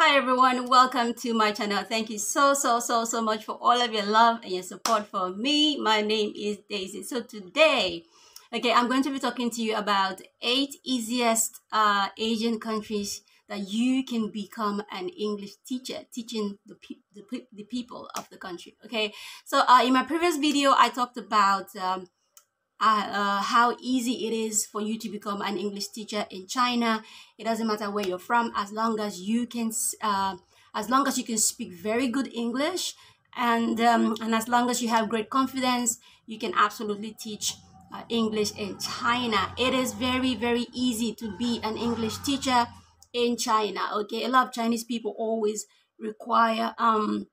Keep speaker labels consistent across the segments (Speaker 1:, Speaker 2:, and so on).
Speaker 1: Hi everyone, welcome to my channel. Thank you so, so, so, so much for all of your love and your support for me. My name is Daezy. So today, okay, I'm going to be talking to you about eight easiest uh, Asian countries that you can become an English teacher, teaching the, pe the, pe the people of the country. Okay, so uh, in my previous video, I talked about um, uh, uh, how easy it is for you to become an English teacher in China. It doesn't matter where you're from, as long as you can, uh, as long as you can speak very good English, and um, and as long as you have great confidence, you can absolutely teach uh, English in China. It is very very easy to be an English teacher in China. Okay, a lot of Chinese people always require um,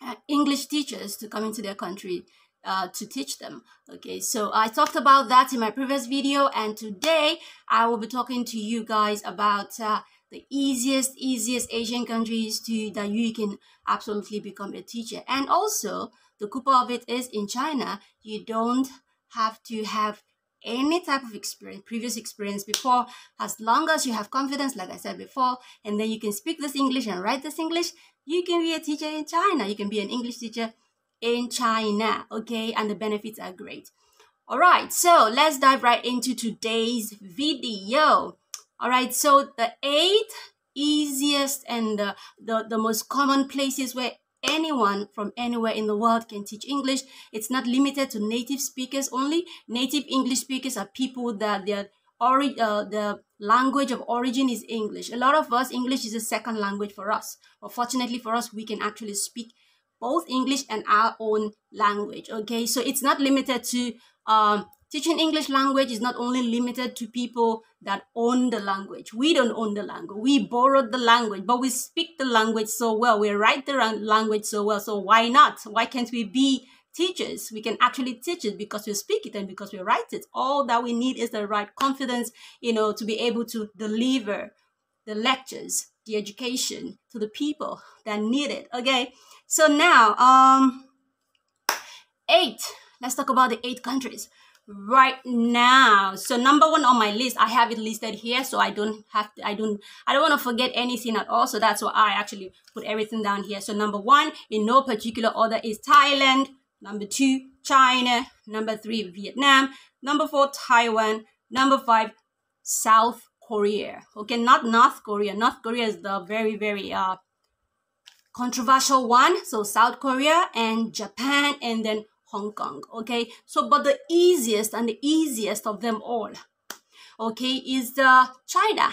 Speaker 1: uh, English teachers to come into their country uh, to teach them. Okay, so I talked about that in my previous video, and today I will be talking to you guys about uh, the easiest, easiest Asian countries to that you can absolutely become a teacher. And also, the coup of it is in China, you don't have to have any type of experience, previous experience before, as long as you have confidence, like I said before, and then you can speak this English and write this English, you can be a teacher in China. You can be an English teacher in China, okay? And the benefits are great. All right, so let's dive right into today's video. All right, so the eight easiest and the, the, the most common places where anyone from anywhere in the world can teach English. It's not limited to native speakers only. Native English speakers are people that their ori- uh, the language of origin is English. A lot of us, English is a second language for us. But fortunately for us, we can actually speak both English and our own language. Okay, so it's not limited to um, teaching English language is not only limited to people that own the language. We don't own the language. We borrowed the language, but we speak the language so well. We write the language so well. So why not? Why can't we be teachers? We can actually teach it because we speak it and because we write it. All that we need is the right confidence, you know, to be able to deliver the lectures, the education to the people that need it. Okay. So now, um, eight. Let's talk about the eight countries right now. So number one on my list, I have it listed here, so I don't have to, I don't, I don't want to forget anything at all. So that's why I actually put everything down here. So number one, in no particular order, is Thailand. Number two, China. Number three, Vietnam. Number four, Taiwan. Number five, South Korea. Okay, not North Korea. North Korea is the very, very uh controversial one. So South Korea and Japan, and then Hong Kong. Okay, so but the easiest and the easiest of them all, okay, is the China.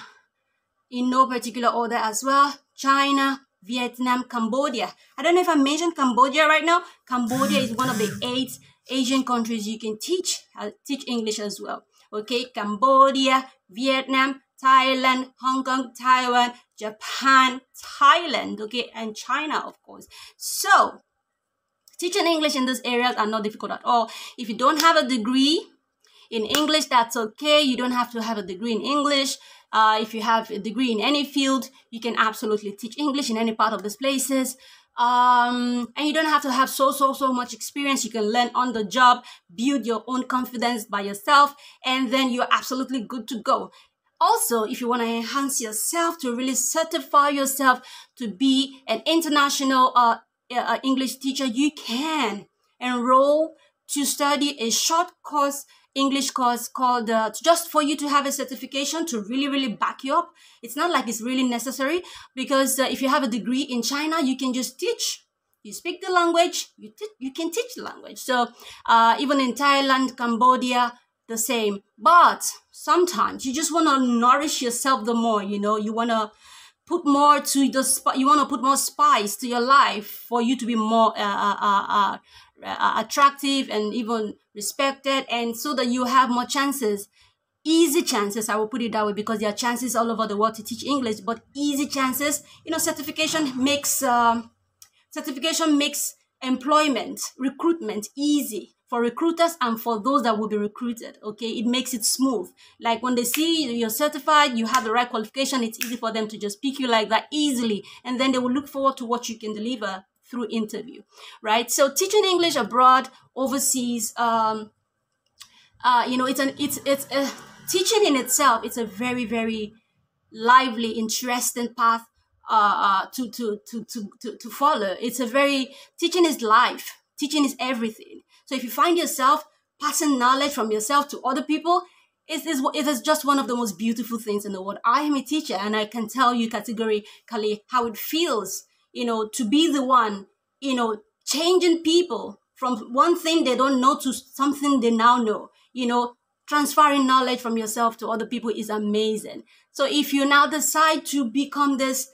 Speaker 1: In no particular order as well. China, Vietnam, Cambodia. I don't know if I mentioned Cambodia right now. Cambodia is one of the eight Asian countries you can teach uh, teach English as well. Okay, Cambodia, Vietnam, Thailand, Hong Kong, Taiwan, Japan, Thailand, okay, and China, of course. So Teaching English in these areas are not difficult at all. If you don't have a degree in English, that's okay. You don't have to have a degree in English. Uh, if you have a degree in any field, you can absolutely teach English in any part of these places. Um, and you don't have to have so, so, so much experience. You can learn on the job, build your own confidence by yourself, and then you're absolutely good to go. Also, if you want to enhance yourself to really certify yourself to be an international uh, uh, English teacher, you can enroll to study a short course English course called uh, just for you to have a certification to really, really back you up. It's not like it's really necessary because uh, if you have a degree in China, you can just teach. You speak the language, you, you can teach the language. So uh, even in Thailand, Cambodia, the same. But sometimes you just want to nourish yourself the more, you know, you want to put more to the you want to put more spice to your life for you to be more uh, uh, uh, uh, attractive and even respected and so that you have more chances. Easy chances i will put it that way because there are chances all over the world to teach english but easy chances you know certification makes um, certification makes employment recruitment easy for recruiters and for those that will be recruited. Okay, it makes it smooth. Like when they see you're certified, you have the right qualification, it's easy for them to just pick you like that easily. And then they will look forward to what you can deliver through interview, right? So teaching English abroad, overseas, um, uh, you know, it's an it's it's a, teaching in itself. It's a very very lively, interesting path uh, uh, to, to, to, to, to, to follow. It's a very, teaching is life. Teaching is everything. So if you find yourself passing knowledge from yourself to other people, it is, it is just one of the most beautiful things in the world. I am a teacher and I can tell you categorically how it feels, you know, to be the one, you know, changing people from one thing they don't know to something they now know. You know, transferring knowledge from yourself to other people is amazing. So if you now decide to become this,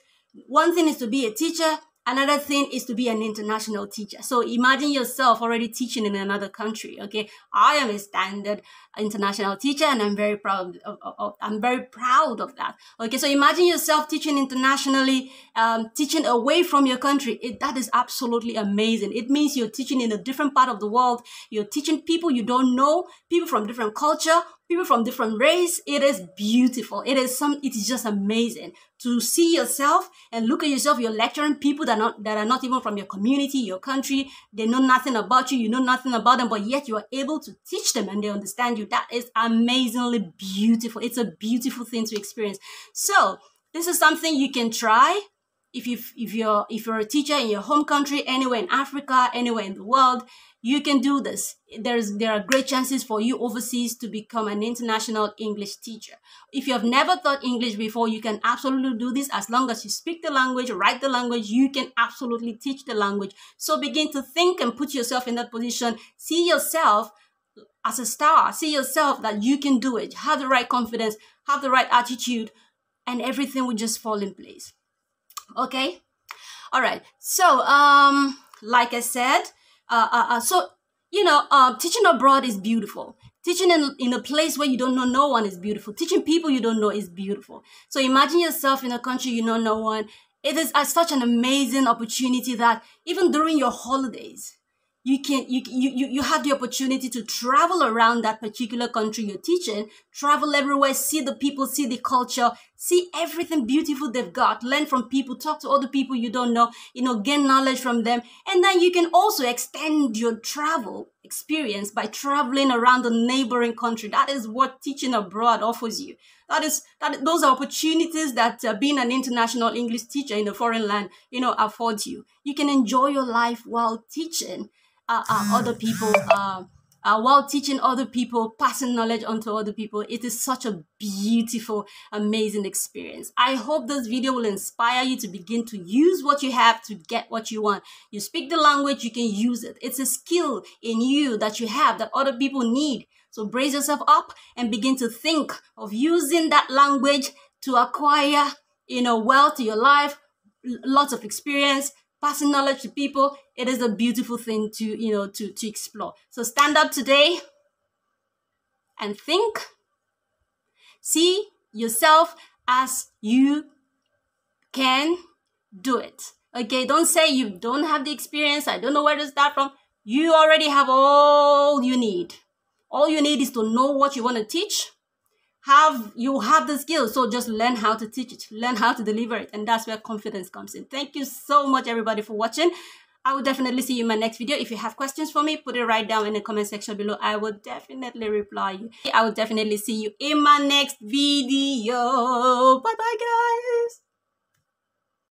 Speaker 1: one thing is to be a teacher, Another thing is to be an international teacher. So imagine yourself already teaching in another country. Okay, I am a standard international teacher, and I'm very proud. Of, of, I'm very proud of that. Okay, so imagine yourself teaching internationally, um, teaching away from your country. It, that is absolutely amazing. It means you're teaching in a different part of the world. You're teaching people you don't know, people from different culture, people from different race. It is beautiful. It is some. It is just amazing to see yourself and look at yourself. You're lecturing people that are not that are not even from your community, your country. They know nothing about you. You know nothing about them, but yet you are able to teach them and they understand you. That is amazingly beautiful. It's a beautiful thing to experience. So this is something you can try if you if you're if you're a teacher in your home country, anywhere in Africa, anywhere in the world you can do this. There's, there are great chances for you overseas to become an international English teacher. If you have never taught English before, you can absolutely do this as long as you speak the language, write the language, you can absolutely teach the language. So begin to think and put yourself in that position. See yourself as a star. See yourself that you can do it. Have the right confidence, have the right attitude, and everything will just fall in place. Okay? All right. So, um, like I said, uh, uh, uh, so you know uh, teaching abroad is beautiful teaching in, in a place where you don't know no one is beautiful teaching people you don't know is beautiful so imagine yourself in a country you know no one it is uh, such an amazing opportunity that even during your holidays you can you, you you have the opportunity to travel around that particular country you're teaching travel everywhere see the people see the culture see everything beautiful they've got learn from people talk to other people you don't know you know gain knowledge from them. And then you can also extend your travel experience by traveling around the neighboring country. That is what teaching abroad offers you. That is that those are opportunities that uh, being an international english teacher in a foreign land you know affords you. You can enjoy your life while teaching uh, uh, other people, uh, uh, while teaching other people, passing knowledge onto other people. It is such a beautiful, amazing experience. I hope this video will inspire you to begin to use what you have to get what you want. You speak the language, you can use it. It's a skill in you that you have that other people need. So brace yourself up and begin to think of using that language to acquire, you know, wealth to your life, lots of experience, passing knowledge to people, it is a beautiful thing to, you know, to, to explore. So stand up today and think. See yourself as you can do it. Okay, don't say you don't have the experience. I don't know where to start from. You already have all you need. All you need is to know what you want to teach have you have the skills so just learn how to teach it learn how to deliver it and that's where confidence comes in. Thank you so much everybody for watching. I will definitely see you in my next video. If you have questions for me put it right down in the comment section below. I will definitely reply you. I will definitely see you in my next video. Bye bye guys